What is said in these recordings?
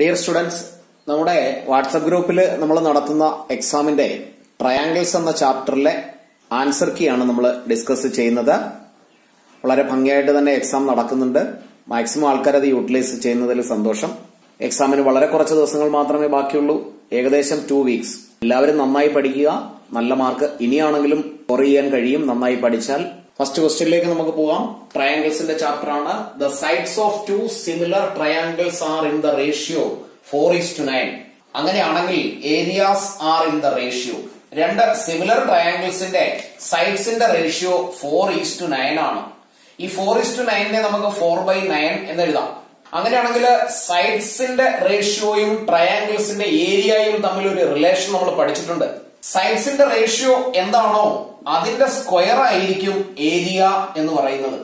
Dear students നമ്മുടെ WhatsApp ഗ്രൂപ്പിൽ നമ്മൾ നടത്തുന്ന എക്സാമിന്റെ ട്രയാങ്കിൾസ് എന്ന ചാപ്റ്ററിലെ ആൻസർ കീ ആണ് നമ്മൾ ഡിസ്കസ് ചെയ്യുന്നത്. വളരെ ഭംഗിയായിട്ട് തന്നെ എക്സാം നടക്കുന്നുണ്ട്. മാക്സിമം ആൾക്കാർ അത് യൂട്ടിലൈസ് ചെയ്യുന്നതിൽ സന്തോഷം. എക്സാമിന് വളരെ കുറച്ച് ദിവസങ്ങൾ മാത്രമേ ബാക്കിയുള്ളൂ. ഏകദേശം ടു വീക്സ് എല്ലാവരും നന്നായി പഠിക്കുക. നല്ല മാർക്ക് ഇനിയാണെങ്കിലും സ്കോർ കഴിയും. നന്നായി പഠിച്ചാൽ ഫസ്റ്റ് ക്വസ്റ്റ്യനിലേക്ക് നമുക്ക് പോകാം. ട്രയാങ്കിൾസിന്റെ ചാപ്റ്റർ ആണ്. The sides of two similar triangles are in the ratio four is to nine അങ്ങനെയാണെങ്കിൽ areas are in the ratio രണ്ട് സിമിലർ ട്രയാങ്കിൾസിന്റെ സൈഡ്സിന്റെ ratio four is to nine ആണ്. ഈ ഫോർ ഇസ് ടു നയനെ നമുക്ക് ഫോർ ബൈ നയൻ എന്ന് എഴുതാം അങ്ങനെയാണെങ്കിൽ സൈഡ്സിന്റെ റേഷ്യോയും ട്രയാങ്കിൾസിന്റെ ഏരിയയും തമ്മിൽ ഒരു റിലേഷൻ നമ്മൾ പഠിച്ചിട്ടുണ്ട്. സൈഡ്സിന്റെ റേഷ്യോ എന്താണോ അതിന്റെ സ്ക്വയർ ആയിരിക്കും ഏരിയ എന്ന് പറയുന്നത്.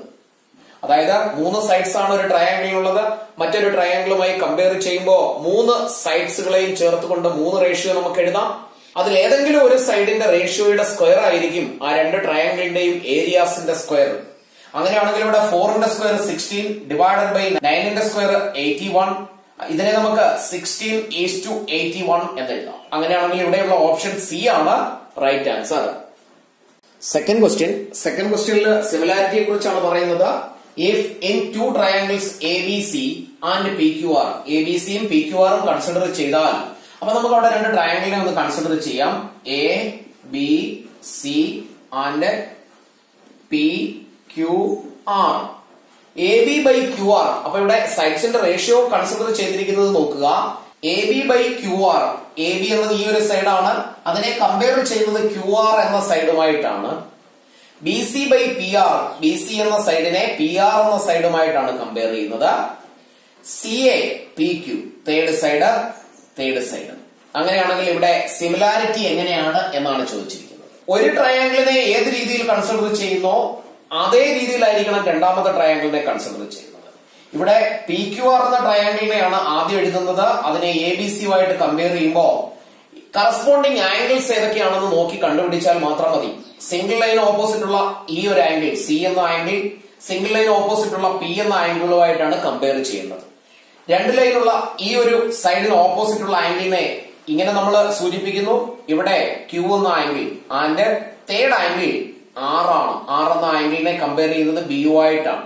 അതായത് മൂന്ന് സൈഡ്സ് ആണ് ഒരു ട്രയാങ്കിളിനുള്ളത് മറ്റൊരു ട്രയാങ്കിളുമായി കമ്പയർ ചെയ്യുമ്പോൾ മൂന്ന് സൈഡ്സുകളെയും ചേർത്തുകൊണ്ട് മൂന്ന് റേഷ്യോ നമുക്ക് എഴുതാം. അതിൽ ഏതെങ്കിലും ഒരു സൈഡിന്റെ റേഷ്യോയുടെ സ്ക്വയർ ആയിരിക്കും ആ രണ്ട് ട്രയാങ്കിളിന്റെയും ഏരിയാസിന്റെ സ്ക്വയർ അങ്ങനെയാണെങ്കിൽ ഇവിടെ ഫോറിന്റെ സ്ക്വയർ സിക്സ്റ്റീൻ ഡിവൈഡഡ് ബൈ നയനിന്റെ സ്ക്വയർ എയ്റ്റി വൺ ഇതിനെ നമുക്ക് sixteen is to eighty one എന്ന് എഴുതാം. അങ്ങനെയാണെങ്കിൽ ഇവിടെയുള്ള ഓപ്ഷൻ സി ആണ് right answer second question second ക്വസ്റ്റ്യനിൽ സിമിലാരിറ്റിയെ കുറിച്ചാണ് പറയുന്നത്. If in two triangles A B C and P Q R A B സിയും പി ക്യു ആറും കൺസിഡർ ചെയ്താൽ. അപ്പൊ നമുക്ക് അവിടെ രണ്ട് ട്രയാങ്കിളിനെ ഒന്ന് കൺസിഡർ ചെയ്യാം. A B C and P Q R A B by Q R അപ്പൊ ഇവിടെ സൈഡ്സിന്റെ റേഷ്യോ കൺസിഡർ ചെയ്തിരിക്കുന്നത് നോക്കുക. A B by Q R A B എന്നത് ഈ ഒരു സൈഡാണ് അതിനെ കമ്പയർ ചെയ്യുന്നത് ക്യു ആർ എന്ന സൈഡുമായിട്ടാണ് B C by P R B C എന്ന സൈഡിനെ പി ആർ എന്ന സൈഡുമായിട്ടാണ് കമ്പയർ ചെയ്യുന്നത്. C A P Q third side third side അങ്ങനെയാണെങ്കിൽ ഇവിടെ സിമിലാരിറ്റി എങ്ങനെയാണ് എന്നാണ് ചോദിച്ചിരിക്കുന്നത്. ഒരു ട്രയാങ്കിളിനെ ഏത് രീതിയിൽ കൺസിഡർ ചെയ്യുന്നോ? അതേ രീതിയിലായിരിക്കണം രണ്ടാമത്തെ ട്രയാങ്കിളിനെ കൺസിഡർ ചെയ്യുന്നത്. ഇവിടെ പി ക്യു ആർ എന്ന ട്രയാങ്കിളിനെയാണ് ആദ്യം എഴുതുന്നത്. അതിനെ എ ബി സി സിയുമായിട്ട് കമ്പയർ ചെയ്യുമ്പോൾ കറസ്പോണ്ടിങ് ആംഗിൾസ് ഏതൊക്കെയാണെന്ന് നോക്കി കണ്ടുപിടിച്ചാൽ മാത്രം മതി. സിംഗിൾ ലൈൻ ഓപ്പോസിറ്റ് ഉള്ള ഈ ഒരു ആംഗിൾ സി എന്ന ആംഗിൾ സിംഗിൾ ലൈൻ ഓപ്പോസിറ്റ് ഉള്ള പി എന്ന ആംഗിളുമായിട്ടാണ് കമ്പയർ ചെയ്യുന്നത്. രണ്ട് ലൈനുള്ള ഈ ഒരു സൈഡിന് ഓപ്പോസിറ്റ് ഉള്ള ആംഗിളിനെ ഇങ്ങനെ നമ്മൾ സൂചിപ്പിക്കുന്നു. ഇവിടെ ക്യൂ എന്ന ആംഗിൾ ആൻഡ് തേർഡ് ആംഗിൾ ആറാണ്. ആർ എന്ന ആംഗിളിനെ കമ്പയർ ചെയ്യുന്നത് ബി യു ആയിട്ടാണ്.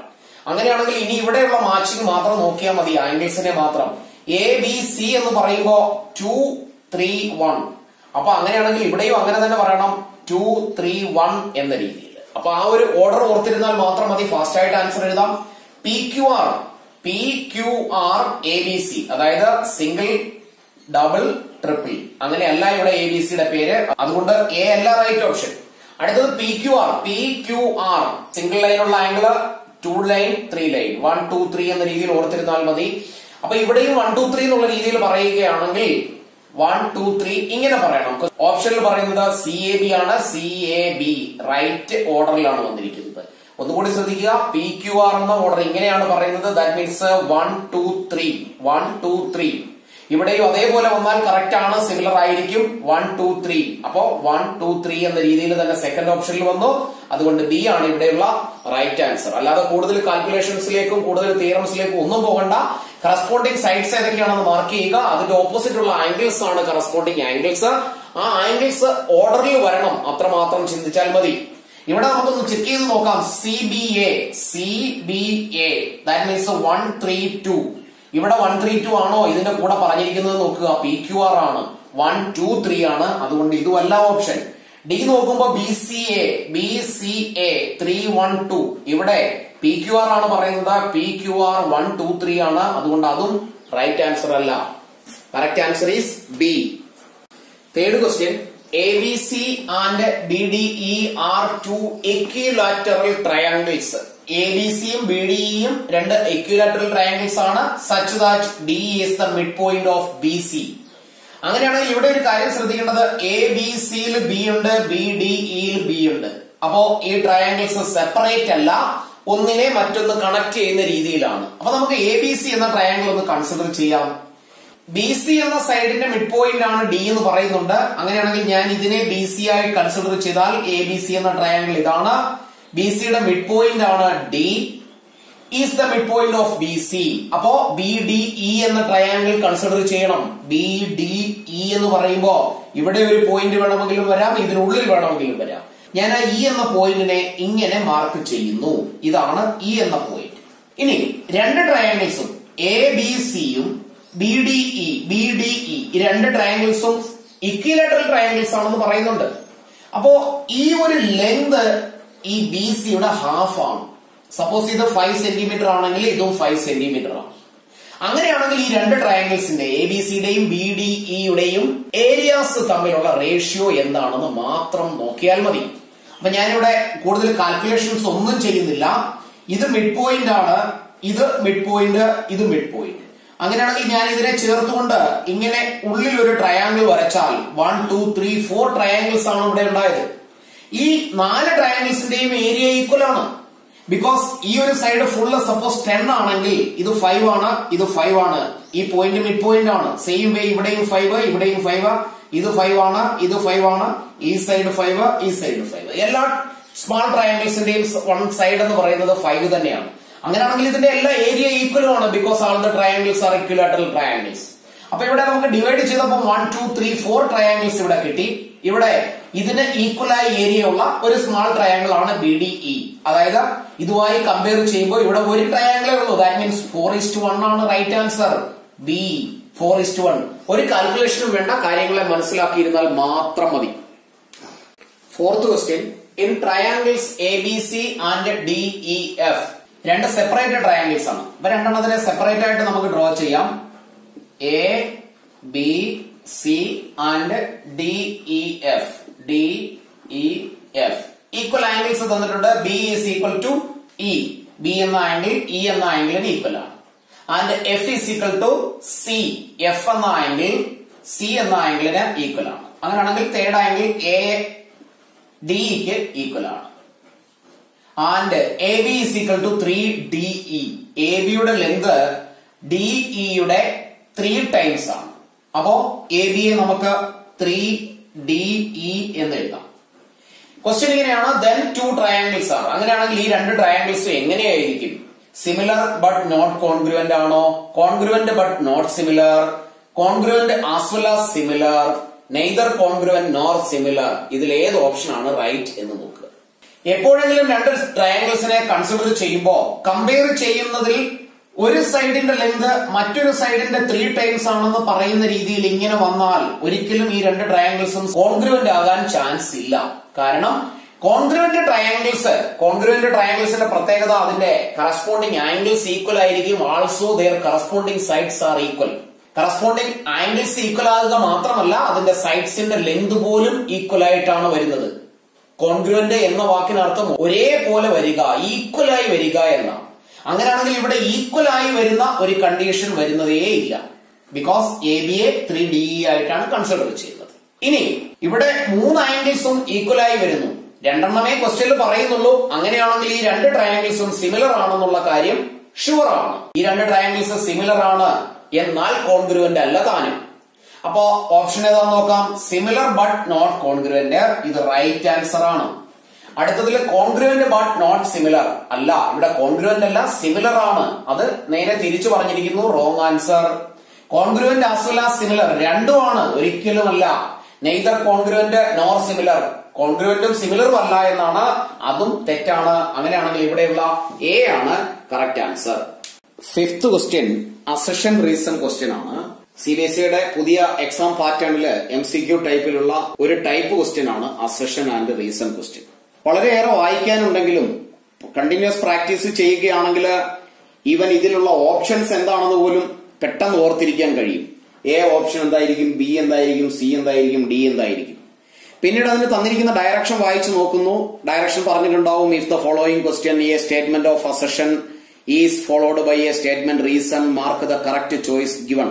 അങ്ങനെയാണെങ്കിൽ ഇനി ഇവിടെയുള്ള മാച്ചിങ് മാത്രം നോക്കിയാൽ മതി ആംഗിൾസിനെ മാത്രം. എ ബി സി എന്ന് പറയുമ്പോ ടു ത്രീ വൺ അപ്പൊ അങ്ങനെയാണെങ്കിൽ ഇവിടെയും അങ്ങനെ തന്നെ പറയണം ടു ത്രീ വൺ എന്ന രീതിയിൽ. അപ്പൊ ആ ഒരു ഓർഡർ ഓർത്തിരുന്നാൽ മാത്രം മതി ഫാസ്റ്റ് ആയിട്ട് ആൻസർ എഴുതാം. P Q R P Q R A B C അതായത് സിംഗിൾ ഡബിൾ ട്രിപ്പിൾ അങ്ങനെയല്ല ഇവിടെ എ ബി സിയുടെ പേര്. അതുകൊണ്ട് എ അല്ല റൈറ്റ് ഓപ്ഷൻ അടുത്തത് P Q R P Q R single ലൈനുള്ള angle two line three line one two three എന്ന രീതിയിൽ ഓർത്തിരുന്നാൽ മതി. അപ്പൊ ഇവിടെയും വൺ ടു ത്രീ എന്നുള്ള രീതിയിൽ പറയുകയാണെങ്കിൽ വൺ ടു ത്രീ ഇങ്ങനെ പറയണം. ഓപ്ഷനിൽ പറയുന്നത് സി എ ബി ആണ്. സി എ ബി റൈറ്റ് ഓർഡറിലാണ് വന്നിരിക്കുന്നത്. ഒന്നുകൂടി ശ്രദ്ധിക്കുക. പി ക്യു ആർ എന്ന ഓർഡർ ഇങ്ങനെയാണ് പറയുന്നത്. That means one two three one two three ഇവിടെയും അതേപോലെ വന്നാൽ കറക്റ്റ് ആണ് സിമിലർ ആയിരിക്കും. വൺ ടു ത്രീ അപ്പോ വൺ ടു ത്രീ എന്ന രീതിയിൽ തന്നെ സെക്കൻഡ് ഓപ്ഷനിൽ വന്നു. അതുകൊണ്ട് ബി ആണ് ഇവിടെയുള്ള റൈറ്റ് ആൻസർ അല്ലാതെ കൂടുതൽ കാൽക്കുലേഷൻസിലേക്കും കൂടുതൽ തിയറംസിലേക്കും ഒന്നും പോകണ്ട. കറസ്പോണ്ടിങ് സൈഡ്സ് ഏതൊക്കെയാണെന്ന് മാർക്ക് ചെയ്യുക. അതിന്റെ ഓപ്പോസിറ്റ് ഉള്ള ആംഗിൾസ് ആണ് കറസ്പോണ്ടിങ് ആംഗിൾസ് ആ ആംഗിൾസ് ഓർഡറിൽ വരണം. അത്രമാത്രം ചിന്തിച്ചാൽ മതി. ഇവിടെ നമുക്കൊന്ന് ചെക്ക് ചെയ്ത് നോക്കാം. C B A C B A that means one three two ഇവിടെ വൺ ത്രീ ടു ആണോ ഇതിന്റെ കൂടെ പറഞ്ഞിരിക്കുന്നത് നോക്കുക. പി ക്യു ആർ ആണ്. വൺ ടു ത്രീ ആണ്. അതുകൊണ്ട് ഇതുമല്ല ഓപ്ഷൻ ഡി നോക്കുമ്പോ B C A B C A three one two ഇവിടെ പി ക്യു ആർ ആണ് പറയുന്നത്. P Q R one two three ആണ്. അതുകൊണ്ട് അതും റൈറ്റ് ആൻസർ അല്ല. Correct answer is B third question A B C and B D E are two equilateral triangles A B സിയും B D ഇയും രണ്ട് equilateral triangles ആണ്. Such that D is the mid point of B C അങ്ങനെയാണെങ്കിൽ ഇവിടെ ഒരു കാര്യം ശ്രദ്ധിക്കേണ്ടത്. A B സിയിൽ ബി ഉണ്ട് ബി ഡി ഇയിൽ ബി ഉണ്ട്. അപ്പോ ഈ ട്രയാങ്കിൾസ് സെപ്പറേറ്റ് അല്ല ഒന്നിനെ മറ്റൊന്ന് കണക്ട് ചെയ്യുന്ന രീതിയിലാണ്. അപ്പൊ നമുക്ക് എ ബി സി എന്ന ട്രയാങ്കിൾ ഒന്ന് കൺസിഡർ ചെയ്യാം. ബി സി എന്ന സൈഡിന്റെ മിഡ് പോയിന്റ് ആണ് ഡി എന്ന് പറയുന്നുണ്ട്. അങ്ങനെയാണെങ്കിൽ ഞാൻ ഇതിനെ ബി സി ആയി കൺസിഡർ ചെയ്താൽ എ ബി സി എന്ന ട്രയാങ്കിൾ ഇതാണ്. ബി സിയുടെ മിഡ് പോയിന്റ് ആണ് D is the mid point of B C അപ്പോ ബി ഡി ഇ എന്ന ട്രയാങ്കിൾ കൺസിഡർ ചെയ്യണം. ബി ഡി ഇ എന്ന് പറയുമ്പോ ഇവിടെ ഒരു പോയിന്റ് വേണമെങ്കിലും വരാം ഇതിനുള്ളിൽ വേണമെങ്കിലും വരാം. ഞാൻ ആ ഇ എന്ന പോയിന്റിനെ ഇങ്ങനെ മാർക്ക് ചെയ്യുന്നു. ഇതാണ് ഇ എന്ന പോയിന്റ് ഇനി രണ്ട് ട്രയാങ്കിൾസും എ ബി സിയും B D E B D E രണ്ട് ട്രയാങ്കിൾസും ഇക്വിലേറ്ററൽ ട്രയാങ്കിൾസ് ആണെന്ന് പറയുന്നുണ്ട്. അപ്പോ ഈ ഒരു ലെങ്ത് ഈ ബി സിയുടെ ഹാഫ് ആണ്. സപ്പോസ് ഇത് ഫൈവ് സെന്റിമീറ്റർ ആണെങ്കിൽ ഇതും ഫൈവ് സെന്റിമീറ്റർ ആണ്. അങ്ങനെയാണെങ്കിൽ ഈ രണ്ട് ട്രയാങ്കിൾസിന്റെ എ ബി സിയുടെയും ബി ഡി ഇയുടെയും ഏരിയാസ് തമ്മിലുള്ള റേഷ്യോ എന്താണെന്ന് മാത്രം നോക്കിയാൽ മതി. അപ്പൊ ഞാനിവിടെ കൂടുതൽ കാൽക്കുലേഷൻസ് ഒന്നും ചെയ്യുന്നില്ല. ഇത് മിഡ് പോയിന്റ് ആണ്. ഇത് മിഡ് പോയിന്റ് ഇത് മിഡ് പോയിന്റ് അങ്ങനെയാണെങ്കിൽ ഞാൻ ഇതിനെ ചേർത്തുകൊണ്ട് ഇങ്ങനെ ഉള്ളിൽ ഒരു ട്രയാങ്കിൾ വരച്ചാൽ one two three four triangles ആണ് ഇവിടെ ഉണ്ടായത്. ഈ നാല് ട്രയാങ്കിൾസിന്റെയും ഏരിയ ഈക്വൽ ആണ്. ബിക്കോസ് ഈ ഒരു സൈഡ് ഫുള്ള് സപ്പോസ് ടെൻ ആണെങ്കിൽ ഇത് ഫൈവ് ആണ് ഇത് ഫൈവ് ആണ്. ഈ പോയിന്റ് മിഡ് പോയിന്റ് ആണ്. സെയിം വേ ഇവിടെയും ഫൈവ് ഇവിടെയും ഫൈവ് ഇത് ഫൈവ് ആണ് ഇത് ഫൈവ് ആണ്. ഈ സൈഡ് ഫൈവ് ഈ സൈഡ് ഫൈവ് എല്ലാ സ്മാൾ ട്രയാങ്കിൾസിന്റെയും വൺ സൈഡ് എന്ന് പറയുന്നത് ഫൈവ് തന്നെയാണ്. അങ്ങനെയാണെങ്കിൽ ഇതിന്റെ എല്ലാ ഏരിയ ഈക്വലും ആണ് because all the triangles are equilateral triangles അപ്പൊ ഇവിടെ നമുക്ക് ഡിവൈഡ് ചെയ്തപ്പോൾ one two three four triangles ഇവിടെ കിട്ടി. ഇവിടെ ഇതിന് ഈക്വലായ ഏരിയ ഉള്ള ഒരു സ്മാൾ ട്രയാങ്കിൾ ആണ് ബി ഡി ഇ അതായത് ഇതുമായി കമ്പയർ ചെയ്യുമ്പോൾ ഇവിടെ ഒരു ട്രയാങ്കിളേ ഉള്ളൂ. That means four is to one ആണ് right answer B four is to one ഒരു കാൽക്കുലേഷനും വേണ്ട. കാര്യങ്ങളെ മനസ്സിലാക്കിയിരുന്നാൽ മാത്രം മതി. Fourth question in triangles A B C and D E F രണ്ട് സെപ്പറേറ്റ് ട്രയാംഗിൾസ് ആണ്. അപ്പൊ രണ്ടെണ്ണത്തിനെ സെപ്പറേറ്റ് ആയിട്ട് നമുക്ക് ഡ്രോ ചെയ്യാം. A B C and D E F D E F equal angles തന്നിട്ടുണ്ട്. B is equal to E B എന്ന angle E എന്ന ആംഗിളിന് ഈക്വൽ ആണ്. And F is equal to C F എന്ന ആംഗിൾ സി എന്ന ആംഗിളിന് equal ആണ്. അങ്ങനെയാണെങ്കിൽ തേർഡ് ആംഗിൾ എ ഡിക്ക് ഈക്വൽ ആണ്. And A B is equal to three D E A ബിയുടെ ലെങ്ത് ഡി ഇയുടെ ത്രീ ടൈംസ് ആണ്. അപ്പോ എ ബിയെ നമുക്ക് ത്രീ ഡി ഇ എന്ന് എഴുതാം. ക്വസ്റ്റ്യൻ ഇങ്ങനെയാണ് ദെൻ ടു ട്രയാങ്കിൾസ് ആണ്. അങ്ങനെയാണെങ്കിൽ ഈ രണ്ട് ട്രയാങ്കിൾസും എങ്ങനെയായിരിക്കും? സിമിലർ ബട്ട് നോട്ട് കോൺഗ്രുവന്റ് ആണോ? Congruent but not similar congruent as well as similar neither congruent nor similar ഇതിൽ ഏത് ഓപ്ഷൻ ആണ് റൈറ്റ് എന്ന് നോക്കുക. എപ്പോഴെങ്കിലും രണ്ട് ട്രയാങ്കിൾസിനെ കൺസിഡർ ചെയ്യുമ്പോൾ കമ്പയർ ചെയ്യുന്നതിൽ ഒരു സൈഡിന്റെ ലെങ്ത് മറ്റൊരു സൈഡിന്റെ ത്രീ ടൈംസ് ആണെന്ന് പറയുന്ന രീതിയിൽ ഇങ്ങനെ വന്നാൽ ഒരിക്കലും ഈ രണ്ട് ട്രയാങ്കിൾസും കോൺഗ്രുവന്റ് ആകാൻ ചാൻസ് ഇല്ല. കാരണം കോൺഗ്രുവന്റ് ട്രയാങ്കിൾസ് കോൺഗ്രുവന്റ് ട്രയാങ്കിൾസിന്റെ പ്രത്യേകത അതിന്റെ കറസ്പോണ്ടിങ് ആംഗിൾസ് ഈക്വൽ ആയിരിക്കും. Also their corresponding sides are equal corresponding angles equal ആകുക മാത്രമല്ല അതിന്റെ സൈഡ്സിന്റെ ലെങ്ത് പോലും ഈക്വൽ ആയിട്ടാണ് വരുന്നത്. കോൺഗ്രുവന്റ് എന്ന വാക്കിനർത്ഥം ഒരേപോലെ വരിക ഈക്വലായി വരിക എന്നാണ്. അങ്ങനെയാണെങ്കിൽ ഇവിടെ ഈക്വൽ ആയി വരുന്ന ഒരു കണ്ടീഷൻ വരുന്നതേ ഇല്ല. Because A B A three D E ആയിട്ടാണ് കൺസിഡർ ചെയ്യുന്നത്. ഇനി ഇവിടെ മൂന്ന് ആംഗിൾസും ഈക്വൽ ആയി വരുന്നു. രണ്ടെണ്ണമേ ക്വസ്റ്റ്യനിൽ പറയുന്നുള്ളൂ. അങ്ങനെയാണെങ്കിൽ ഈ രണ്ട് ട്രയാംഗിൾസും സിമിലർ ആണെന്നുള്ള കാര്യം ഷുവർ ആണ്. ഈ രണ്ട് ട്രയാംഗിൾസ് സിമിലർ ആണ് എന്നാൽ കോൺഗ്രുവന്റ് അല്ല താനും. അപ്പോ ഓപ്ഷൻ ഏതാന്ന് നോക്കാം. സിമിലർ ബട്ട് നോട്ട് കോൺഗ്രുവന്റ് ഇത് റൈറ്റ് ആൻസർ ആണ്. അടുത്തതിൽ കോൺഗ്രുവന്റ് ബട്ട് നോട്ട് സിമിലർ അല്ല ഇവിടെ കോൺഗ്രുവന്റ് അല്ല സിമിലർ ആണ്. അത് നേരെ തിരിച്ചു പറഞ്ഞിരിക്കുന്നു wrong answer congruent as similar ഒരിക്കലും ഒരിക്കലുമല്ല നെയ്തർ കോൺഗ്രുവന്റ് നോർ സിമിലർ കോൺഗ്രുവന്റും സിമിലറും അല്ല എന്നാണ് അതും തെറ്റാണ്. അങ്ങനെയാണെങ്കിൽ ഇവിടെയുള്ള എ ആണ് correct answer fifth question assertion reason question ആണ്. സി ബി എസ് സിയുടെ പുതിയ എക്സാം പാറ്റേണിൽ എം സി ക്യു ടൈപ്പിലുള്ള ഒരു ടൈപ്പ് ക്വസ്റ്റ്യൻ ആണ് അസഷൻ ആൻഡ് റീസൺ ക്വസ്റ്റ്യൻ വളരെയേറെ വായിക്കാനുണ്ടെങ്കിലും കണ്ടിന്യൂസ് പ്രാക്ടീസ് ചെയ്യുകയാണെങ്കിൽ ഈവൻ ഇതിലുള്ള ഓപ്ഷൻസ് എന്താണെന്ന് പോലും പെട്ടെന്ന് ഓർത്തിരിക്കാൻ കഴിയും. എ ഓപ്ഷൻ എന്തായിരിക്കും ബി എന്തായിരിക്കും സി എന്തായിരിക്കും ഡി എന്തായിരിക്കും. പിന്നീട് അതിന് തന്നിരിക്കുന്ന ഡയറക്ഷൻ വായിച്ചു നോക്കുന്നു. ഡയറക്ഷൻ പറഞ്ഞിട്ടുണ്ടാവും if the following question a statement of assertion is followed by a statement reason mark the correct choice given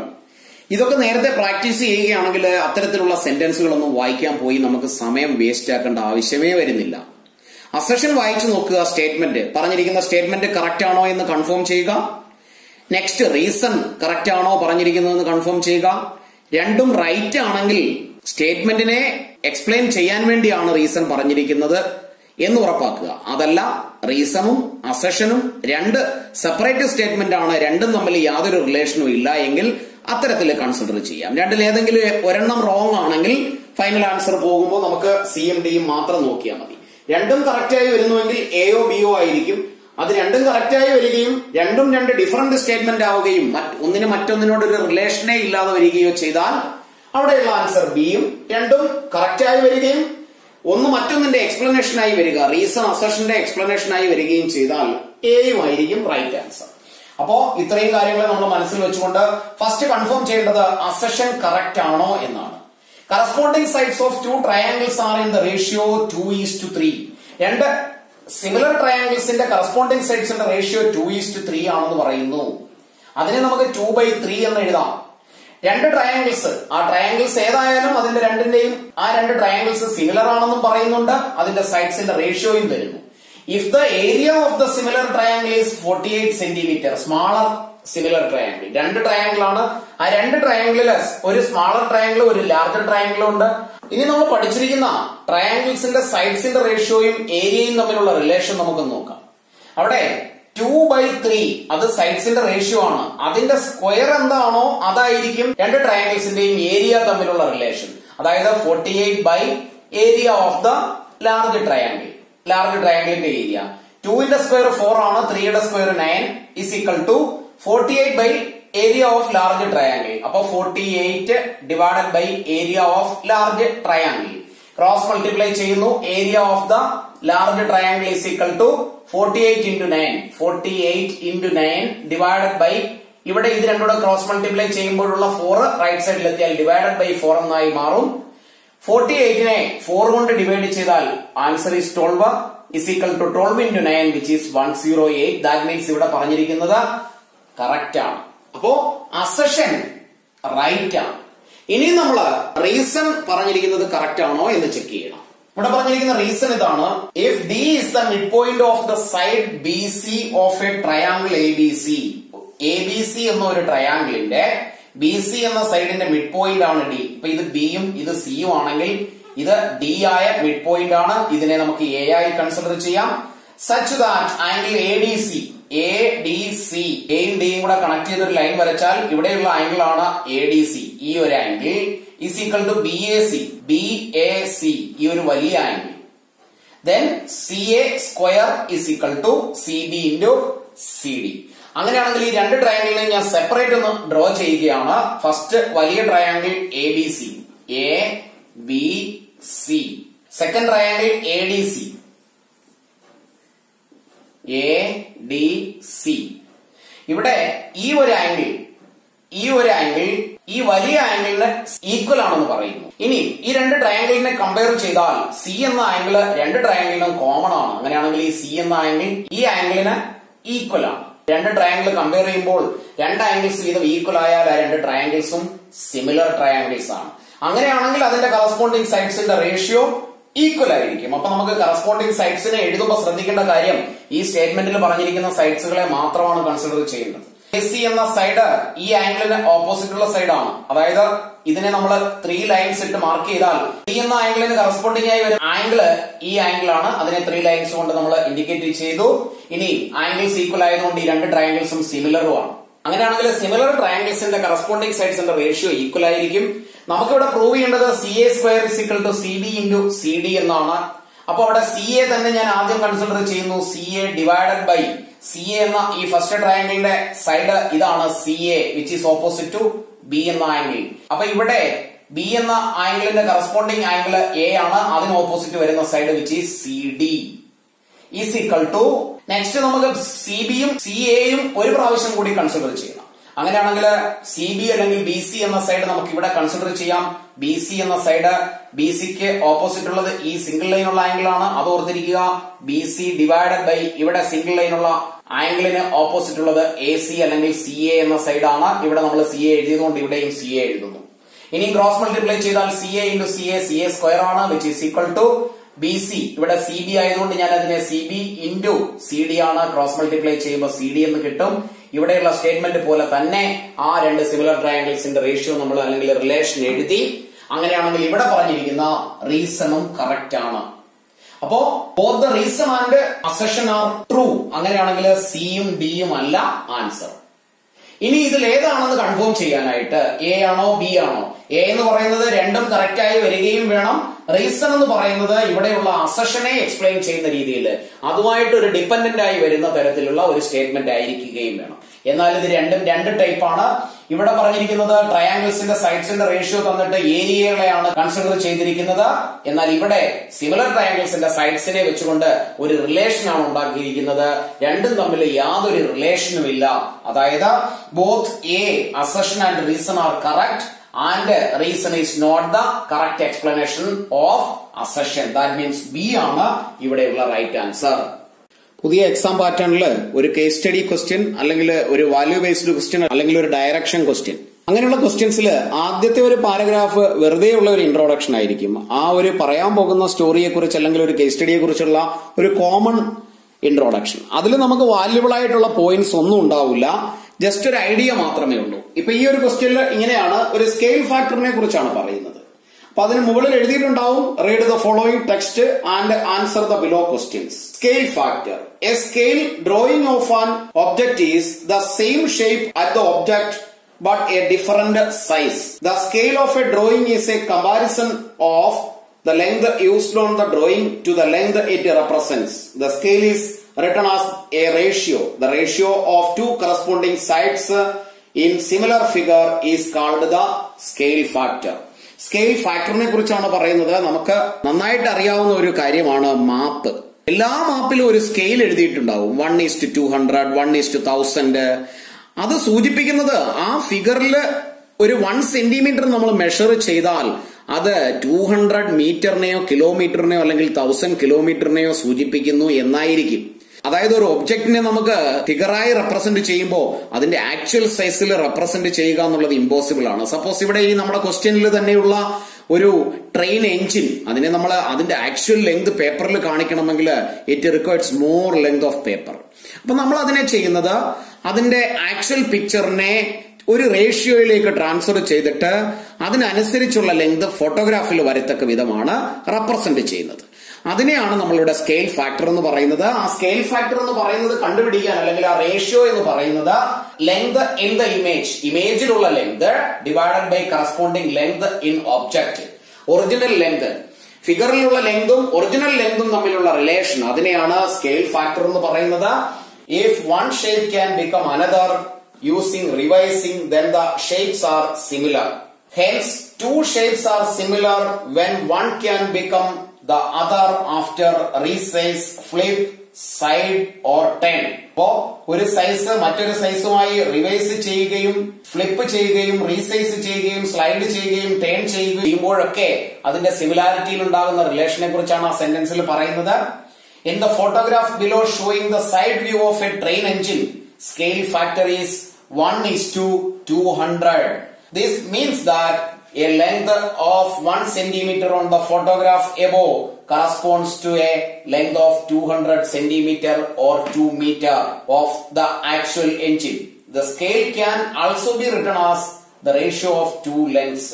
ഇതൊക്കെ നേരത്തെ പ്രാക്ടീസ് ചെയ്യുകയാണെങ്കിൽ അത്തരത്തിലുള്ള സെന്റൻസുകളൊന്നും വായിക്കാൻ പോയി നമുക്ക് സമയം വേസ്റ്റ് ആക്കേണ്ട ആവശ്യമേ വരുന്നില്ല. അസഷൻ വായിച്ചു നോക്കുക സ്റ്റേറ്റ്മെന്റ്. പറഞ്ഞിരിക്കുന്ന സ്റ്റേറ്റ്മെന്റ് കറക്റ്റ് ആണോ എന്ന് കൺഫേം ചെയ്യുക. നെക്സ്റ്റ് റീസൺ കറക്റ്റ് ആണോ പറഞ്ഞിരിക്കുന്നതെന്ന് കൺഫേം ചെയ്യുക. രണ്ടും റൈറ്റ് ആണെങ്കിൽ സ്റ്റേറ്റ്മെന്റിനെ എക്സ്പ്ലെയിൻ ചെയ്യാൻ വേണ്ടിയാണ് റീസൺ പറഞ്ഞിരിക്കുന്നത് എന്ന് ഉറപ്പാക്കുക. അതല്ല റീസണും അസഷനും രണ്ട് സെപ്പറേറ്റ് സ്റ്റേറ്റ്മെന്റ് ആണ്. രണ്ടും തമ്മിൽ യാതൊരു റിലേഷനും ഇല്ല എങ്കിൽ അത്തരത്തിൽ കൺസിഡർ ചെയ്യാം. രണ്ടിൽ ഏതെങ്കിലും ഒരെണ്ണം റോങ് ആണെങ്കിൽ ഫൈനൽ ആൻസർ പോകുമ്പോൾ നമുക്ക് സി എം ഡിയും മാത്രം നോക്കിയാൽ മതി. രണ്ടും കറക്റ്റായി വരുന്നുവെങ്കിൽ എയോ ബിയോ ആയിരിക്കും. അത് രണ്ടും കറക്റ്റായി വരികയും രണ്ടും രണ്ട് ഡിഫറന്റ് സ്റ്റേറ്റ്മെന്റ് ആവുകയും ഒന്നിന് മറ്റൊന്നിനോട് ഒരു റിലേഷനേ ഇല്ലാതെ വരികയോ ചെയ്താൽ അവിടെയുള്ള ആൻസർ ബിയും രണ്ടും കറക്റ്റായി വരികയും ഒന്ന് മറ്റൊന്നിന്റെ എക്സ്പ്ലനേഷനായി വരിക റീസൺ അസഷന്റെ എക്സ്പ്ലനേഷനായി വരികയും ചെയ്താൽ എയും ആയിരിക്കും റൈറ്റ് ആൻസർ അപ്പോ ഇത്രയും കാര്യങ്ങൾ നമ്മൾ മനസ്സിൽ വെച്ചുകൊണ്ട് ഫസ്റ്റ് കൺഫേം ചെയ്യേണ്ടത് അസഷൻ കറക്റ്റ് ആണോ എന്നാണ്. Corresponding sides of two triangles are in the ratio two is to three രണ്ട് സിമിലർ ട്രയാംഗിൾസിന്റെ corresponding സൈഡ്സിന്റെ ratio two is to three ആണെന്ന് പറയുന്നു. അതിനെ നമുക്ക് ടു ബൈ ത്രീ എന്ന് എഴുതാം. രണ്ട് ട്രയാംഗിൾസ് ആ ട്രയാംഗിൾസ് ഏതായാലും അതിന്റെ രണ്ടിന്റെയും ആ രണ്ട് ട്രയാംഗിൾസ് സിമിലർ ആണെന്നും പറയുന്നുണ്ട്. അതിന്റെ സൈഡ്സിന്റെ റേഷ്യോയും തരുന്നു if the area of the similar triangle is forty eight centimetre smaller similar triangle രണ്ട് ട്രയാങ്കിൾ ആണ്. ആ രണ്ട് ട്രയാങ്കിളിൽ ഒരു സ്മാളർ ട്രയാങ്കിളും ഒരു ലാർജർ ട്രയാങ്കിളും ഉണ്ട്. ഇനി നമ്മൾ പഠിച്ചിരിക്കുന്ന ട്രയാങ്കിൾസിന്റെ സൈഡ്സിന്റെ റേഷ്യോയും ഏരിയയും തമ്മിലുള്ള റിലേഷൻ നമുക്ക് നോക്കാം. അവിടെ ടു ബൈ ത്രീ അത് സൈഡ്സിന്റെ റേഷ്യോ ആണ്. അതിന്റെ സ്ക്വയർ എന്താണോ അതായിരിക്കും രണ്ട് ട്രയാങ്കിൾസിന്റെയും ഏരിയ തമ്മിലുള്ള റിലേഷൻ അതായത് forty eight by area of the large triangle large ട്രയാങ്കിളിന്റെ ഏരിയ ടുവിന്റെ സ്ക്വയർ ഫോർ ആണ് ത്രീയുടെ square nine is equal to forty eight by area of large triangle അപ്പൊ forty eight divided by area of large triangle cross multiply ചെയ്യുന്നു. Area of the large triangle is equal to forty eight into nine forty eight into nine divided by ഇവിടെ ഇത് രണ്ടുകൂടെ cross multiply ചെയ്യുമ്പോഴുള്ള four right സൈഡിൽ എത്തിയാൽ divided by four എന്നായി മാറും. Forty എയ്റ്റിനെ four കൊണ്ട് ഡിവൈഡ് ചെയ്താൽ answer is twelve is equal to twelve into nine which is one zero eight that means ഇവിടെ പറഞ്ഞിരിക്കുന്നത് കറക്റ്റ് ആണ് അപ്പോ അസഷൻ റൈറ്റ് ആണ് ഇനി നമ്മൾ റീസൺ പറഞ്ഞിരിക്കുന്നത് കറക്റ്റ് ആണോ എന്ന് ചെക്ക് ചെയ്യണം. ഇവിടെ പറഞ്ഞിരിക്കുന്ന റീസൺ ഇതാണ് if D is the mid point of the side B C of a triangle A B C A B C എന്ന ഒരു ട്രയാങ്കിളിന്റെ ബി സി എന്ന സൈഡിന്റെ മിഡ് പോയിന്റ് ആണ് ഡി ഇപ്പൊ ഇത് ബിയും ഇത് സിയും ആണെങ്കിൽ ഇത് ഡി ആയ മിഡ് പോയിന്റ് ആണ്. ഇതിനെ നമുക്ക് എ ആയി കൺസിഡർ ചെയ്യാം. Such that angle A D C A D C എയും ഡിയും കൂടെ കണക്ട് ചെയ്ത ഒരു ലൈൻ വരച്ചാൽ ഇവിടെയുള്ള ആംഗിൾ ആണ് എ ഡി സി ഈ ഒരു angle is equal to B A C B A C ഈ ഒരു വലിയ angle then C A square is equal to C B into C D അങ്ങനെയാണെങ്കിൽ ഈ രണ്ട് ട്രയാങ്കിളിനെ ഞാൻ സെപ്പറേറ്റ് ഒന്ന് ഡ്രോ ചെയ്യുകയാണ്. ഫസ്റ്റ് വലിയ triangle A B C A B C second triangle A D C A D C. ഇവിടെ ഈ ഒരു ആംഗിൾ ഈ ഒരു ആംഗിൾ ഈ വലിയ ആംഗിളിന് ഈക്വൽ ആണെന്ന് പറയുന്നു. ഇനി ഈ രണ്ട് ട്രയാംഗിളിനെ കമ്പയർ ചെയ്താൽ സി എന്ന ആംഗിൾ രണ്ട് ട്രയാംഗിളിനും കോമൺ ആണ്. അങ്ങനെയാണെങ്കിൽ ഈ സി എന്ന ആംഗിൾ ഈ ആംഗിളിന് ഈക്വൽ ആണ്. രണ്ട് ട്രയാംഗിൾ കമ്പയർ ചെയ്യുമ്പോൾ രണ്ട് ആംഗിൾസ് വീതം ഈക്വൽ ആയാൽ ആ രണ്ട് ട്രയാംഗിൾസും സിമിലർ ട്രയാംഗിൾസ് ആണ്. അങ്ങനെയാണെങ്കിൽ അതിന്റെ കറസ്പോണ്ടിങ് സൈഡ്സിന്റെ റേഷ്യോ ഈക്വൽ ആയിരിക്കും. അപ്പൊ നമുക്ക് കറസ്പോണ്ടിങ് സൈഡ്സിനെ എഴുതുമ്പോൾ ശ്രദ്ധിക്കേണ്ട കാര്യം ഈ സ്റ്റേറ്റ്മെന്റിൽ പറഞ്ഞിരിക്കുന്ന സൈഡ്സുകളെ മാത്രമാണ് കൺസിഡർ ചെയ്യേണ്ടത്. എ സി എന്ന സൈഡ് ഈ ആംഗിളിന് ഓപ്പോസിറ്റ് ഉള്ള സൈഡ് ആണ്. അതായത് ഇതിനെ നമ്മൾ ത്രീ ലൈൻസ് ഇട്ട് മാർക്ക് ചെയ്താൽ ഈ എന്ന ആംഗിളിന് കറസ്പോണ്ടിങ് ആയി വരുന്ന ആംഗിൾ ഈ ആംഗിൾ ആണ്. അതിനെ ത്രീ ലൈൻസ് കൊണ്ട് നമ്മൾ ഇൻഡിക്കേറ്റ് ചെയ്തു. ഇനി ആംഗിൾസ് ഈക്വൽ ആയതുകൊണ്ട് ഈ രണ്ട് ട്രയാംഗിൾസും സിമിലറും ആണ്. അങ്ങനെയാണെങ്കിൽ സിമിലർ ട്രയാംഗിൾസിന്റെ കറസ്പോണ്ടിങ് സൈഡ്സിന്റെ റേഷ്യോ ഈക്വൽ ആയിരിക്കും. നമുക്കിവിടെ പ്രൂവ് ചെയ്യേണ്ടത് C A square is to C B into C D എന്നാണ്. അപ്പൊ അവിടെ സി എ തന്നെ ഞാൻ ആദ്യം കൺസിഡർ ചെയ്യുന്നു C A divided by C A എന്ന ഈ ഫസ്റ്റ് ട്രയാംഗിളിന്റെ സൈഡ് ഇതാണ് C A which is opposite to B എന്ന ആംഗിൾ അപ്പൊ ഇവിടെ ബി എന്ന ആംഗിളിന്റെ കറസ്പോണ്ടിങ് ആംഗിൾ എ ആണ്. അതിന് ഓപ്പോസിറ്റ് വരുന്ന side which is C D is equal to next നമുക്ക് സി ബിയും സി എയും ഒരു പ്രാവശ്യം കൂടി കൺസിഡർ ചെയ്യണം. അങ്ങനെയാണെങ്കിൽ സി ബി അല്ലെങ്കിൽ ബി സി എന്ന സൈഡ് നമുക്ക് ഇവിടെ കൺസിഡർ ചെയ്യാം. ബി സി എന്ന സൈഡ് ബി സിക്ക് ഓപ്പോസിറ്റ് ഉള്ളത് ഈ സിംഗിൾ ലൈൻ ഉള്ള ആംഗിൾ ആണ്. അത് ഓർത്തിരിക്കുക. ബി സി ഡിവൈഡഡ് ബൈ ഇവിടെ സിംഗിൾ ലൈൻ ഉള്ള ആംഗിളിന് ഓപ്പോസിറ്റ് ഉള്ളത് എ സി അല്ലെങ്കിൽ സി എ എന്ന സൈഡാണ് ഇവിടെ നമ്മൾ സി എ എഴുതിയതുകൊണ്ട് ഇവിടെയും സി എ എഴുതുന്നു. ഇനി ക്രോസ് മൾട്ടിപ്ലൈ ചെയ്താൽ C A into C A C A square ആണ് which is equal to B C ഇവിടെ സി ബി ആയതുകൊണ്ട് ഞാൻ അതിനെ C B into C D ആണ് ക്രോസ് മൾട്ടിപ്ലൈ ചെയ്യുമ്പോൾ സി ഡി എന്ന് കിട്ടും. ഇവിടെയുള്ള സ്റ്റേറ്റ്മെന്റ് പോലെ തന്നെ ആ രണ്ട് സിമിലർ ട്രയാംഗിൾസിന്റെ റേഷ്യോ നമ്മൾ അല്ലെങ്കിൽ റിലേഷൻ എഴുതി. അങ്ങനെയാണെങ്കിൽ ഇവിടെ പറഞ്ഞിരിക്കുന്ന റീസണും കറക്റ്റ് ആണ്. അപ്പോ both the reason and assertion are true അങ്ങനെയാണെങ്കിൽ സിയും ഡിയും അല്ല ആൻസർ ഇനി ഇതിൽ ഏതാണെന്ന് കൺഫേം ചെയ്യാനായിട്ട് എ ആണോ ബി ആണോ? എ എന്ന് പറയുന്നത് രണ്ടും കറക്റ്റായി വരികയും വേണം. റീസൺ എന്ന് പറയുന്നത് ഇവിടെയുള്ള അസഷനെ എക്സ്പ്ലെയിൻ ചെയ്യുന്ന രീതിയിൽ. അതുമായിട്ട് ഒരു ഡിപ്പെൻഡന്റ് ആയി വരുന്ന തരത്തിലുള്ള ഒരു സ്റ്റേറ്റ്മെന്റ് ആയിരിക്കുകയും വേണം. എന്നാൽ ഇത് രണ്ടും രണ്ട് ടൈപ്പാണ് ഇവിടെ പറഞ്ഞിരിക്കുന്നത് ട്രയാങ്കിൾസിന്റെ സൈഡ്സിന്റെ റേഷ്യോ തന്നിട്ട് ഏരിയകളെയാണ് കൺസിഡർ ചെയ്തിരിക്കുന്നത്. എന്നാൽ ഇവിടെ സിമിലർ ട്രയാങ്കിൾസിന്റെ സൈഡ്സിനെ വെച്ചുകൊണ്ട് ഒരു റിലേഷൻ ആണ് ഉണ്ടാക്കിയിരിക്കുന്നത്. രണ്ടും തമ്മിൽ യാതൊരു റിലേഷനും ഇല്ല. അതായത് both A assertion and reason are correct and reason is not the correct explanation of assertion that means B ആണ് ഇവിടെയുള്ള റൈറ്റ് ആൻസർ പുതിയ എക്സാം പാറ്റേണിൽ ഒരു കേസ് സ്റ്റഡി ക്വസ്റ്റ്യൻ അല്ലെങ്കിൽ ഒരു വാല്യൂ ബേസ്ഡ് ക്വസ്റ്റ്യൻ അല്ലെങ്കിൽ ഒരു ഡയറക്ഷൻ ക്വസ്റ്റ്യൻ അങ്ങനെയുള്ള ക്വസ്റ്റ്യൻസിൽ ആദ്യത്തെ ഒരു പാരഗ്രാഫ് വെറുതെ ഉള്ള ഒരു ഇൻട്രോഡക്ഷൻ ആയിരിക്കും. ആ ഒരു പറയാൻ പോകുന്ന സ്റ്റോറിയെ കുറിച്ച് അല്ലെങ്കിൽ ഒരു കേസ് സ്റ്റഡിയെ കുറിച്ചുള്ള ഒരു കോമൺ ഇൻട്രോഡക്ഷൻ അതിൽ നമുക്ക് വാല്യുബിൾ ആയിട്ടുള്ള പോയിന്റ്സ് ഒന്നും ഉണ്ടാവില്ല. ജസ്റ്റ് ഒരു ഐഡിയ മാത്രമേ ഉള്ളൂ. ഇപ്പൊ ഈ ഒരു ക്വസ്റ്റ്യനിൽ ഇങ്ങനെയാണ് ഒരു സ്കെയിൽ ഫാക്ടറിനെ കുറിച്ചാണ് പറയുന്നത്. അപ്പൊ അതിന് മുകളിൽ എഴുതിയിട്ടുണ്ടാവും read the following text and answer the below questions scale factor a scale drawing of an object is the same shape at the object but a different size the scale of a drawing is a comparison of the length used on the drawing to the length it represent the scale is written as a ratio the ratio of two corresponding sides in similar figure is called the scale factor scale ഫാക്ടറിനെ കുറിച്ചാണ് പറയുന്നത്. നമുക്ക് നന്നായിട്ട് അറിയാവുന്ന ഒരു കാര്യമാണ് മാപ്പ് എല്ലാ മാപ്പിലും ഒരു scale എഴുതിയിട്ടുണ്ടാവും. One is to two hundred one is to thousand അത് സൂചിപ്പിക്കുന്നത് ആ ഫിഗറിൽ ഒരു വൺ സെന്റിമീറ്റർ നമ്മൾ മെഷർ ചെയ്താൽ അത് ടു ഹൺഡ്രഡ് മീറ്ററിനെയോ കിലോമീറ്ററിനെയോ അല്ലെങ്കിൽ തൗസൻഡ് കിലോമീറ്ററിനെയോ സൂചിപ്പിക്കുന്നു എന്നായിരിക്കും. അതായത് ഒരു ഒബ്ജക്റ്റിനെ നമുക്ക് ഫിഗറായി റെപ്രസെന്റ് ചെയ്യുമ്പോൾ അതിന്റെ ആക്ച്വൽ സൈസിൽ റെപ്രസെന്റ് ചെയ്യുക എന്നുള്ളത് ഇമ്പോസിബിൾ ആണ്. സപ്പോസ് ഇവിടെ ഈ നമ്മുടെ ക്വസ്റ്റ്യനിൽ തന്നെയുള്ള ഒരു ട്രെയിൻ എഞ്ചിൻ അതിനെ നമ്മൾ അതിന്റെ ആക്ച്വൽ ലെങ്ത് പേപ്പറിൽ കാണിക്കണമെങ്കിൽ it requires more length of paper അപ്പൊ നമ്മൾ അതിനെ ചെയ്യുന്നത് അതിന്റെ ആക്ച്വൽ പിക്ചറിനെ ഒരു റേഷ്യോയിലേക്ക് ട്രാൻസ്ഫർ ചെയ്തിട്ട് അതിനനുസരിച്ചുള്ള ലെങ്ത് ഫോട്ടോഗ്രാഫിൽ വരത്തക്ക വിധമാണ് റെപ്രസെന്റ് ചെയ്യുന്നത്. അതിനെയാണ് നമ്മളിവിടെ സ്കെയിൽ ഫാക്ടർ എന്ന് പറയുന്നത്. ആ സ്കെയിൽ ഫാക്ടർ എന്ന് പറയുന്നത് കണ്ടുപിടിക്കാൻ അല്ലെങ്കിൽ ആ റേഷ്യോ എന്ന് പറയുന്നത് length in the image ഇമേജിലുള്ള length divided by corresponding length in object original length ഫിഗറിലുള്ള ലെങ്തും ഒറിജിനൽ ലെങ്തും തമ്മിലുള്ള റിലേഷൻ അതിനെയാണ് സ്കെയിൽ ഫാക്ടർ എന്ന് പറയുന്നത്. If one shape can become another using revising then the shapes are similar hence two shapes are similar when one can become the other after resize, flip, slide or turn അപ്പോ ഒരു size മറ്റൊരു സൈസുമായി revise ചെയ്യുകയും flip ചെയ്യുകയും resize ചെയ്യുകയും slide ചെയ്യുകയും turn ചെയ്യുകയും ചെയ്യുമ്പോഴൊക്കെ അതിന്റെ സിമിലാരിറ്റിയിൽ ഉണ്ടാകുന്ന റിലേഷനെ കുറിച്ചാണ് ആ സെന്റൻസിൽ പറയുന്നത്. In the photograph below showing the side view of a train engine scale factor one is to two hundred this means that A length of 1 cm on the photograph above corresponds to a length of 200 cm or 2 meter of the actual engine. The scale can also be written as the ratio of two lengths.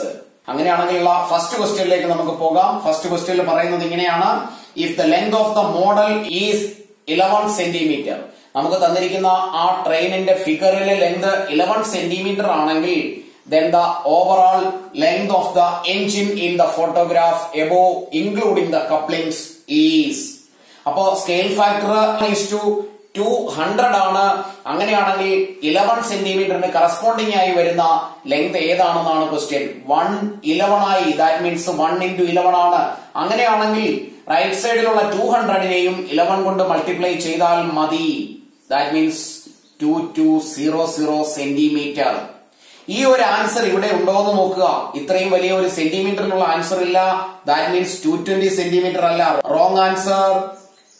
അങ്ങനെയാണെങ്കിലുള്ള first ക്വസ്റ്റ്യനിലേക്ക് നമുക്ക് പോകാം first ക്വസ്റ്റ്യനിൽ പറയുന്നത് ഇങ്ങനെയാണ് if the length of the model is eleven centimetre നമുക്ക് തന്നിരിക്കുന്ന ആ ട്രെയിനിന്റെ ഫിഗറിലെ ലെങ്ത് ഇലവൻ സെന്റിമീറ്റർ ആണെങ്കിൽ then the overall length of the engine in the photograph above including the couplings is. അപ്പോ scale factor is to two hundred ആണ്. അങ്ങനെയാണെങ്കിൽ eleven സെന്റിമീറ്ററിന് കറസ്പോണ്ടിങ് ആയി വരുന്ന ലെങ്ത് ഏതാണെന്നാണ് ക്വസ്റ്റ്യൻ വൺ ഇലവൺ ആയി. That means one into eleven ആണ്. അങ്ങനെയാണെങ്കിൽ റൈറ്റ് സൈഡിലുള്ള ടു ഹൺഡ്രഡിനെയും ഇലവൻ കൊണ്ട് മൾട്ടിപ്ലൈ ചെയ്താൽ മതി. That means two two zero zero centimetre ഈ ഒരു ആൻസർ ഇവിടെ ഉണ്ടോ എന്ന് നോക്കുക. ഇത്രയും വലിയ ഒരു സെന്റിമീറ്ററിനുള്ള ആൻസർ ഇല്ല. That means two twenty centimetre അല്ല. Wrong answer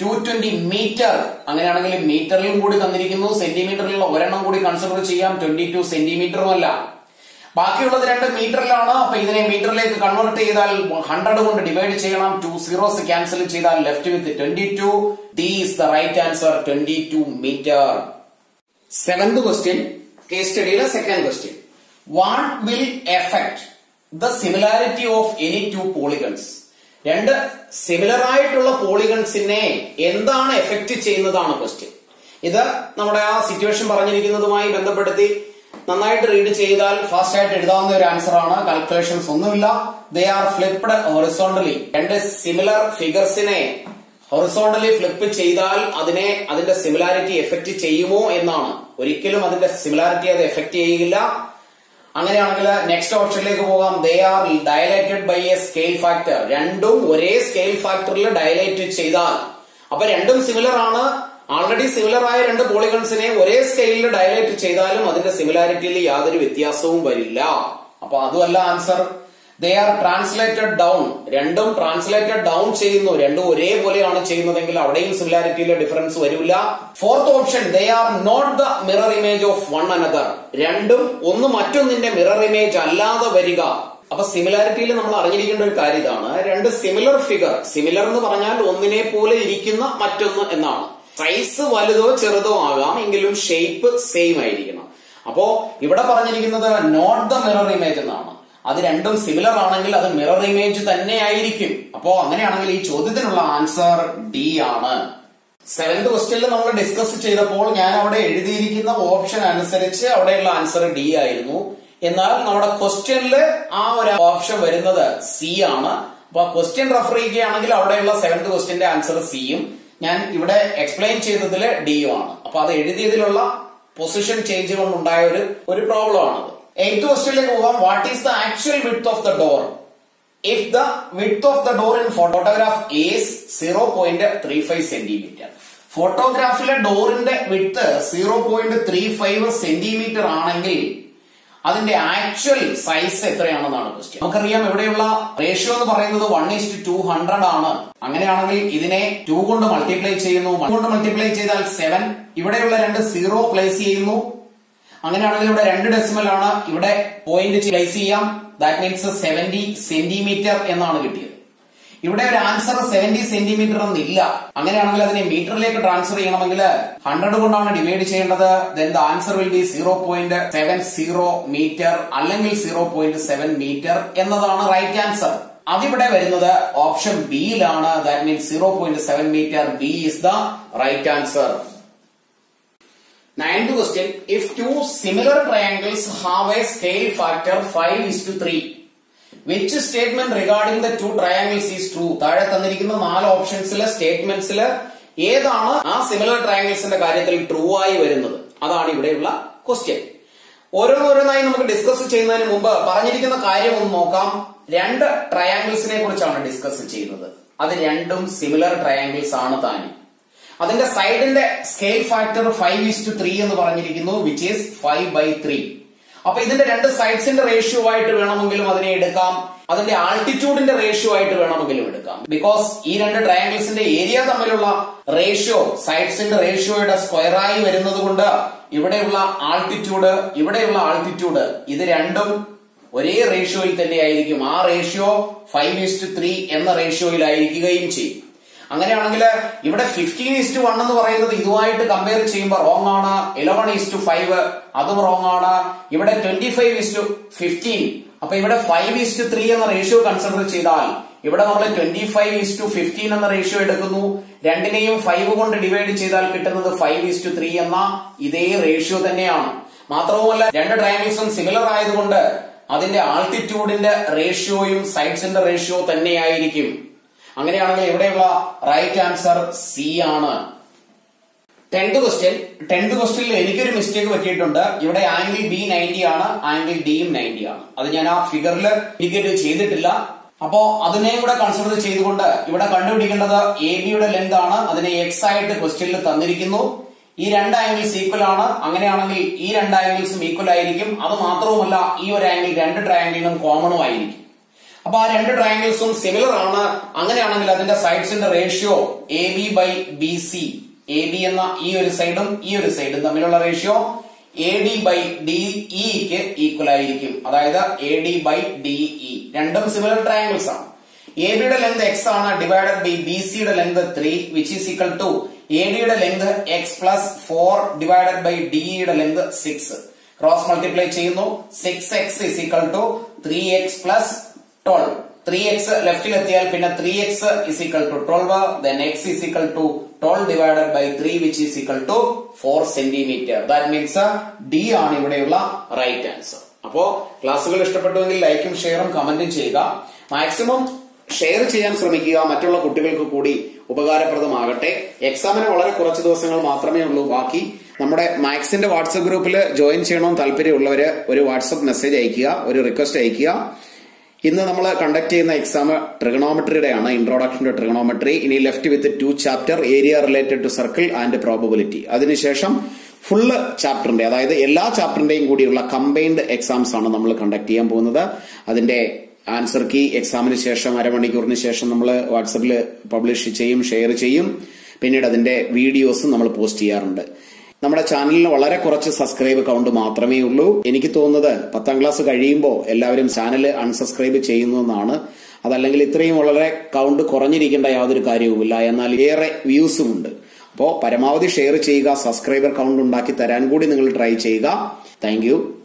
two twenty metre അങ്ങനെയാണെങ്കിൽ മീറ്ററിലും കൂടി തന്നിരിക്കുന്നു. സെന്റിമീറ്ററിലുള്ള ഒരെണ്ണം കൂടി കൺസിഡർ ചെയ്യാം. ട്വന്റി ടു സെന്റിമീറ്ററും അല്ല. ബാക്കിയുള്ളത് രണ്ട് മീറ്ററിലാണ് അപ്പൊ ഇതിനെ മീറ്ററിലേക്ക് കൺവേർട്ട് ചെയ്താൽ ഹൺഡ്രഡ് കൊണ്ട് ഡിവൈഡ് ചെയ്യണം. ടു സീറോസ് ക്യാൻസൽ ചെയ്താൽ left with twenty two D is the right answer twenty two metre seventh question case സ്റ്റഡിയുടെ second question what will affect the similarity of any two polygons. രണ്ട് similar ആയിട്ടുള്ള പോളിഗൺസിനെ എന്താണ് effect ചെയ്യുന്നതാണ് question ഇത് നമ്മുടെ ആ situation പറഞ്ഞിരിക്കുന്നതുമായി ബന്ധപ്പെടുത്തി നന്നായിട്ട് റീഡ് ചെയ്താൽ ഫാസ്റ്റ് ആയിട്ട് എഴുതാവുന്ന ഒരു ആൻസർ ആണ്. കാൽക്കുലേഷൻസ് ഒന്നുമില്ല. ദേ ആർ ഫ്ലിപ്ഡ് ഹൊറിസോണ്ടലി രണ്ട് സിമിലർ ഫിഗർസിനെ ഹൊറിസോണ്ടലി ഫ്ലിപ്പ് ചെയ്താൽ അതിനെ അതിന്റെ സിമിലാരിറ്റി എഫക്ട് ചെയ്യുമോ എന്നാണ്. ഒരിക്കലും അതിന്റെ സിമിലാരിറ്റി അത് എഫക്ട് ചെയ്യില്ല. അങ്ങനെയാണെങ്കിൽ നെക്സ്റ്റ് ഓപ്ഷനിലേക്ക് പോകാം. They are dilated by a scale factor രണ്ടും ഒരേ സ്കെയിൽ ഫാക്ടറിൽ ഡയലേറ്റ് ചെയ്താൽ. അപ്പൊ രണ്ടും സിമിലർ ആണ്. ആൾറെഡി സിമിലർ ആയ രണ്ട് പോളിഗൺസിനെ ഒരേ സ്കെയിലിൽ ഡയലേറ്റ് ചെയ്താലും അതിന്റെ സിമിലാരിറ്റിയിൽ യാതൊരു വ്യത്യാസവും വരില്ല. അപ്പൊ അതുമല്ല answer they are translated down രണ്ടും ട്രാൻസ്ലേറ്റഡ് ഡൗൺ ചെയ്യുന്നു. രണ്ടും ഒരേപോലെയാണ് ചെയ്യുന്നതെങ്കിൽ അവിടെയും സിമിലാരിറ്റിയിലെ ഡിഫറൻസ് വരില്ല. Fourth option they are not the mirror image of one another രണ്ടും ഒന്ന് മറ്റൊന്നിന്റെ മിറർ ഇമേജ് അല്ലാതെ വരിക. അപ്പൊ സിമിലാരിറ്റിയിൽ നമ്മൾ അറിഞ്ഞിരിക്കേണ്ട ഒരു കാര്യം ഇതാണ്. രണ്ട് സിമിലർ ഫിഗർ സിമിലർ എന്ന് പറഞ്ഞാൽ ഒന്നിനെ പോലെ ഇരിക്കുന്ന മറ്റൊന്ന് എന്നാണ്. സൈസ് വലുതോ ചെറുതോ ആകാം എങ്കിലും ഷേപ്പ് സെയിം ആയിരിക്കണം. അപ്പോ ഇവിടെ പറഞ്ഞിരിക്കുന്നത് നോട്ട് ദ മിറർ ഇമേജ് എന്നാണ്. അത് രണ്ടും സിമിലർ ആണെങ്കിൽ അത് മിറർ ഇമേജ് തന്നെ ആയിരിക്കും അപ്പോ അങ്ങനെയാണെങ്കിൽ ഈ ചോദ്യത്തിനുള്ള ആൻസർ ഡി ആണ്. സെവന്ത് ക്വസ്റ്റ്യനിൽ നമ്മൾ ഡിസ്കസ് ചെയ്തപ്പോൾ ഞാൻ അവിടെ എഴുതിയിരിക്കുന്ന ഓപ്ഷൻ അനുസരിച്ച് അവിടെയുള്ള ആൻസർ ഡി ആയിരുന്നു. എന്നാൽ നമ്മുടെ ക്വസ്റ്റ്യനിൽ ആ ഒരു ഓപ്ഷൻ വരുന്നത് സി ആണ്. അപ്പൊ ക്വസ്റ്റ്യൻ റെഫർ ചെയ്യുകയാണെങ്കിൽ അവിടെയുള്ള സെവന്ത് ക്വസ്റ്റ്യന്റെ ആൻസർ സിയും ഞാൻ ഇവിടെ എക്സ്പ്ലെയിൻ ചെയ്തതിൽ ഡിയും ആണ്. അപ്പൊ അത് എഴുതിയതിലുള്ള പൊസിഷൻ ചേഞ്ച് കൊണ്ടുണ്ടായ ഒരു ഒരു പ്രോബ്ലം ആണത്. എയ്ത്ത് ക്വസ്റ്റിലേക്ക് പോകാം what is the actual width of the door if the width of the door in photograph is zero point three five centimetre ഫോട്ടോഗ്രാഫിലെ ഡോറിന്റെ width zero point three five centimetre ആണെങ്കിൽ അതിന്റെ actual size എത്രയാണെന്നാണ് question നമുക്കറിയാം ഇവിടെയുള്ള ratio എന്ന് പറയുന്നത് one is to two hundred ആണ്. അങ്ങനെയാണെങ്കിൽ ഇതിനെ ടു കൊണ്ട് മൾട്ടിപ്ലൈ ചെയ്യുന്നു. കൊണ്ട് മൾട്ടിപ്ലൈ ചെയ്താൽ സെവൻ ഇവിടെയുള്ള രണ്ട് സീറോ പ്ലേസ് ചെയ്യുന്നു. അങ്ങനെയാണെങ്കിൽ ഇവിടെ രണ്ട് ഡെസിമൽ ആണ് ഇവിടെ പോയിന്റ് പ്ലേസ് ചെയ്യാം. ദാറ്റ് മീൻസ് സെവന്റി സെന്റിമീറ്റർ എന്നാണ് കിട്ടിയത്. ഇവിടെ ഒരു ആൻസർ സെവന്റി സെന്റിമീറ്റർ എന്നില്ല. അങ്ങനെയാണെങ്കിൽ അതിനെ മീറ്ററിലേക്ക് ട്രാൻസ്ഫർ ചെയ്യണമെങ്കിൽ ഹൺഡ്രഡ് കൊണ്ടാണ് ഡിവൈഡ് ചെയ്യേണ്ടത്. Then the answer will be zero point seven zero metre അല്ലെങ്കിൽ സീറോ പോയിന്റ് സെവൻ മീറ്റർ എന്നതാണ് റൈറ്റ് ആൻസർ അതിവിടെ വരുന്നത് option ബിയിലാണ് that means zero point seven metre B is the right answer Ninth question. If two similar triangles have a scale factor 5 is to 3, which statement regarding the two triangles is true? താഴെ തന്നിരിക്കുന്ന നാല് ഓപ്ഷൻസിലെ സ്റ്റേറ്റ്മെന്റ്സിൽ ഏതാണ് ആ similar ട്രയാങ്കിൾസിന്റെ കാര്യത്തിൽ true ആയി വരുന്നത്? അതാണ് ഇവിടെയുള്ള ക്വസ്റ്റ്യൻ ഓരോന്നോരോന്നായി നമുക്ക് ഡിസ്കസ് ചെയ്യുന്നതിന് മുമ്പ് പറഞ്ഞിരിക്കുന്ന കാര്യം ഒന്ന് നോക്കാം. രണ്ട് ട്രയാങ്കിൾസിനെ കുറിച്ചാണ് ഡിസ്കസ് ചെയ്യുന്നത്. അത് രണ്ടും സിമിലർ ട്രയാങ്കിൾസ് ആണ് താനും. അതിന്റെ സൈഡിന്റെ scale factor five is to three എന്ന് പറഞ്ഞിരിക്കുന്നു which is five by three അപ്പൊ ഇതിന്റെ രണ്ട് സൈഡ്സിന്റെ റേഷ്യോ ആയിട്ട് വേണമെങ്കിലും അതിനെ എടുക്കാം. അതിന്റെ ആൾട്ടിറ്റ്യൂഡിന്റെ റേഷ്യോ ആയിട്ട് വേണമെങ്കിലും എടുക്കാം. ബിക്കോസ് ഈ രണ്ട് ട്രയാങ്കിൾസിന്റെ ഏരിയ തമ്മിലുള്ള റേഷ്യോ സൈഡ്സിന്റെ റേഷ്യോയുടെ സ്ക്വയറായി വരുന്നത് കൊണ്ട് ഇവിടെയുള്ള ആൾട്ടിറ്റ്യൂഡ് ഇവിടെയുള്ള ആൾട്ടിറ്റ്യൂഡ് ഇത് രണ്ടും ഒരേ റേഷ്യോയിൽ തന്നെയായിരിക്കും. ആ റേഷ്യോ ഫൈവ് ഇസ്റ്റ് ത്രീ എന്ന റേഷ്യോയിലായിരിക്കുകയും ചെയ്യും. അങ്ങനെയാണെങ്കിൽ ഇവിടെ ഫിഫ്റ്റീൻ ഈസ്റ്റ് വൺ എന്ന് പറയുന്നത് ഇതുമായിട്ട് കമ്പയർ ചെയ്യുമ്പോൾ റോങ് ആണ്. ഇലവൻ ഈസ്റ്റ് ഫൈവ് അതും റോങ് ആണ്. ഇവിടെ twenty five is to fifteen അപ്പൊ ഇവിടെ ഫൈവ് ഈസ്റ്റ് ത്രീ എന്ന റേഷ്യോ കൺസിഡർ ചെയ്താൽ ഇവിടെ നമ്മൾ twenty five is to fifteen എന്ന റേഷ്യോ എടുക്കുന്നു. രണ്ടിനെയും ഫൈവ് കൊണ്ട് ഡിവൈഡ് ചെയ്താൽ കിട്ടുന്നത് ഫൈവ് ഈസ്റ്റ് ത്രീ എന്ന ഇതേ റേഷ്യോ തന്നെയാണ്. മാത്രവുമല്ല രണ്ട് ട്രയാങ്കിൾസും സിമിലർ ആയതുകൊണ്ട് അതിന്റെ ആൾട്ടിറ്റ്യൂഡിന്റെ റേഷ്യോയും സൈഡ്സിന്റെ റേഷ്യോ തന്നെയായിരിക്കും. അങ്ങനെയാണെങ്കിൽ എവിടെയുള്ള റൈറ്റ് ആൻസർ സി ആണ്. ടെൻത്ത് ക്വസ്റ്റ്യൻ ടെൻത്ത് ക്വസ്റ്റ്യനിൽ എനിക്കൊരു മിസ്റ്റേക്ക് പറ്റിയിട്ടുണ്ട്. ഇവിടെ ആംഗിൾ ബി നയന്റി ആണ് ആംഗിൾ ഡിയും നയന്റി ആണ്. അത് ഞാൻ ആ ഫിഗറിൽ ഇൻഡിക്കേറ്റ് ചെയ്തിട്ടില്ല. അപ്പോ അതിനെയും കൂടെ കൺസിഡർ ചെയ്തുകൊണ്ട് ഇവിടെ കണ്ടുപിടിക്കേണ്ടത് എ ബിയുടെ ലെങ്ത് ആണ്. അതിനെ എക്സ് ആയിട്ട് ക്വസ്റ്റ്യനിൽ തന്നിരിക്കുന്നു. ഈ രണ്ട് ആംഗിൾസ് ഈക്വൽ ആണ്. അങ്ങനെയാണെങ്കിൽ ഈ രണ്ട് ആംഗിൾസും ഈക്വൽ ആയിരിക്കും. അത് മാത്രവുമല്ല ഈ ഒരു ആംഗിൾ രണ്ട് ട്രയാംഗിളിനും കോമണും ആയിരിക്കും. അപ്പൊ ആ രണ്ട് ട്രയാങ്കിൾസും സിമിലർ ആണ്. അങ്ങനെയാണെങ്കിൽ അതിന്റെ സൈഡ്സിന്റെ ratio A B by B C A B എന്ന ഈ ഒരു സൈഡും ഈ ഒരു സൈഡും തമ്മിലുള്ള ratio A D by D ഇക്ക് ഈക്വൽ ആയിരിക്കും. അതായത് A D by D E രണ്ടും സിമിലർ ട്രയാങ്കിൾസ് ആണ്. എ ബിയുടെ ലെങ്ത് എക്സ് ആണ് ഡിവൈഡഡ് ബൈ ബി സിയുടെ length three which is equal to A ഡിയുടെ length x plus four divided by ഡിഇയുടെ length six cross multiply ചെയ്യുന്നു. Six x is equal to three x plus twelve three x ലെഫ്റ്റിൽ എത്തിയാൽ പിന്നെ three x is equal to twelve then x is equal to twelve divided by three which ആണ് ഇവിടെയുള്ള right answer അപ്പോ ക്ലാസ്സുകൾ ഇഷ്ടപ്പെട്ടുവെങ്കിൽ ലൈക്കും ഷെയറും കമന്റും ചെയ്യുക. മാക്സിമം ഷെയർ ചെയ്യാൻ ശ്രമിക്കുക. മറ്റുള്ള കുട്ടികൾക്ക് കൂടി ഉപകാരപ്രദമാകട്ടെ. എക്സാമിന് വളരെ കുറച്ച് ദിവസങ്ങൾ മാത്രമേ ഉള്ളൂ. ബാക്കി നമ്മുടെ മാക്സിന്റെ വാട്സപ്പ് ഗ്രൂപ്പിൽ ജോയിൻ ചെയ്യണമെന്ന് താല്പര്യമുള്ളവര് ഒരു വാട്സപ്പ് മെസ്സേജ് അയക്കുക ഒരു റിക്വസ്റ്റ് അയക്കുക ഇന്ന് നമ്മൾ കണ്ടക്ട് ചെയ്യുന്ന എക്സാം ട്രിഗണോമെട്രിയുടെ ആണ് ഇൻട്രോഡക്ഷൻ ടു ട്രിഗണോമെട്രി ഇനി left with two chapter area related to circle and probability അതിനുശേഷം ഫുള്ള് ചാപ്റ്ററിന്റെ അതായത് എല്ലാ ചാപ്റ്ററിന്റെയും കൂടിയുള്ള കമ്പൈൻഡ് എക്സാംസ് ആണ് നമ്മൾ കണ്ടക്ട് ചെയ്യാൻ പോകുന്നത്. അതിന്റെ ആൻസർ കീ എക്സാമിന് ശേഷം അരമണിക്കൂറിന് ശേഷം നമ്മൾ വാട്സപ്പിൽ പബ്ലിഷ് ചെയ്യും ഷെയർ ചെയ്യും. പിന്നീട് അതിന്റെ വീഡിയോസും നമ്മൾ പോസ്റ്റ് ചെയ്യാറുണ്ട്. നമ്മുടെ ചാനലിന് വളരെ കുറച്ച് സബ്സ്ക്രൈബ് കൗണ്ട് മാത്രമേ ഉള്ളൂ. എനിക്ക് തോന്നുന്നത് പത്താം ക്ലാസ് കഴിയുമ്പോൾ എല്ലാവരും ചാനൽ അൺസബ്സ്ക്രൈബ് ചെയ്യുന്നു എന്നാണ്. അതല്ലെങ്കിൽ ഇത്രയും വളരെ കൗണ്ട് കുറഞ്ഞിരിക്കേണ്ട യാതൊരു കാര്യവുമില്ല. എന്നാൽ ഏറെ വ്യൂസും ഉണ്ട്. അപ്പോൾ പരമാവധി ഷെയർ ചെയ്യുക സബ്സ്ക്രൈബർ കൗണ്ട് ഉണ്ടാക്കി തരാൻ കൂടി നിങ്ങൾ ട്രൈ ചെയ്യുക. താങ്ക്